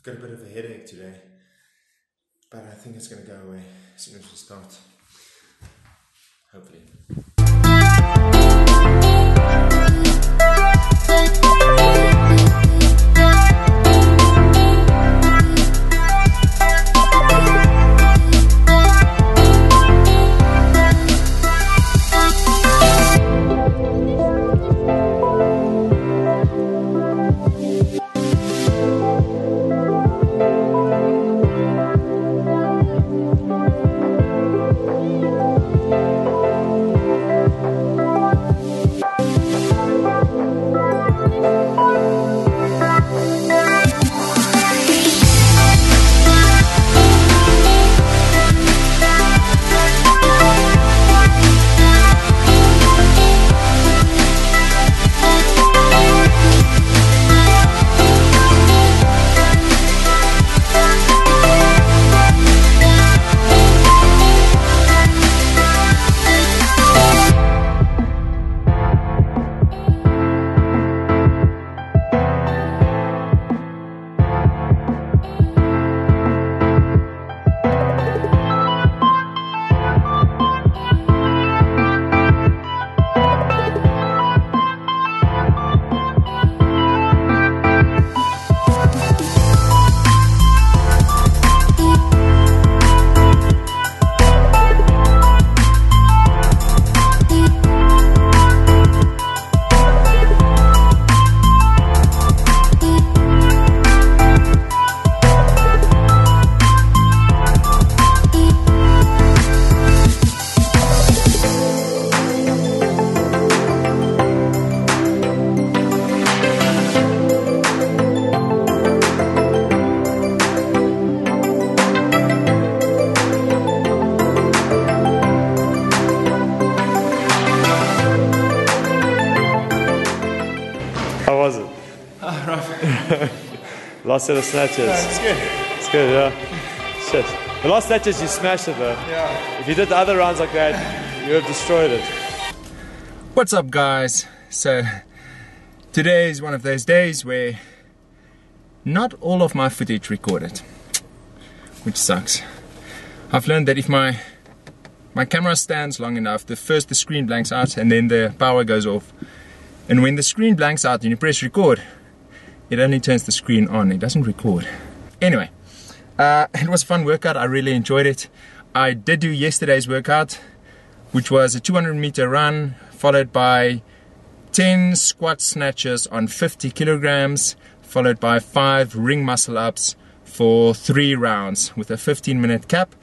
I've got a bit of a headache today, but I think it's going to go away as soon as we start. Hopefully. Rough. Last set of snatches. It's good. It's good, yeah. Shit. The last snatches you smashed it though. Yeah. If you did the other rounds like that, you would have destroyed it. What's up guys? So today is one of those days where not all of my footage recorded, which sucks. I've learned that if my my camera stands long enough, the first the screen blanks out and then the power goes off. And when the screen blanks out and you press record, it only turns the screen on, it doesn't record. Anyway, uh, it was a fun workout, I really enjoyed it. I did do yesterday's workout, which was a 200 meter run, followed by 10 squat snatches on 50 kilograms, followed by 5 ring muscle ups for 3 rounds with a 15 minute cap.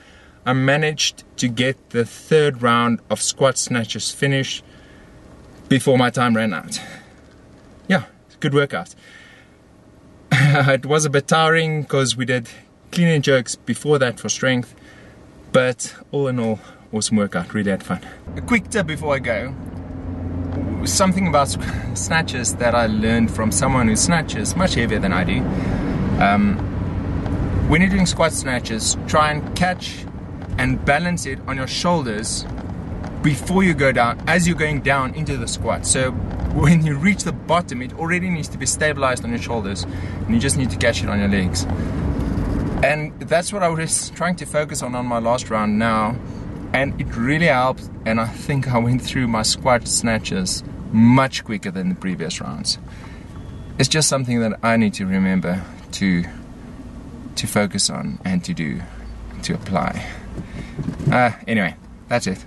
I managed to get the third round of squat snatches finished before my time ran out. Yeah, good workout. it was a bit tiring because we did clean and jerks before that for strength, but all in all, awesome workout, really had fun. A quick tip before I go something about snatches that I learned from someone who snatches much heavier than I do. Um, when you're doing squat snatches, try and catch and balance it on your shoulders before you go down, as you're going down into the squat. So when you reach the bottom, it already needs to be stabilized on your shoulders, and you just need to catch it on your legs. And that's what I was trying to focus on on my last round now, and it really helped. And I think I went through my squat snatches much quicker than the previous rounds. It's just something that I need to remember to to focus on and to do, to apply. Uh, anyway, that's it.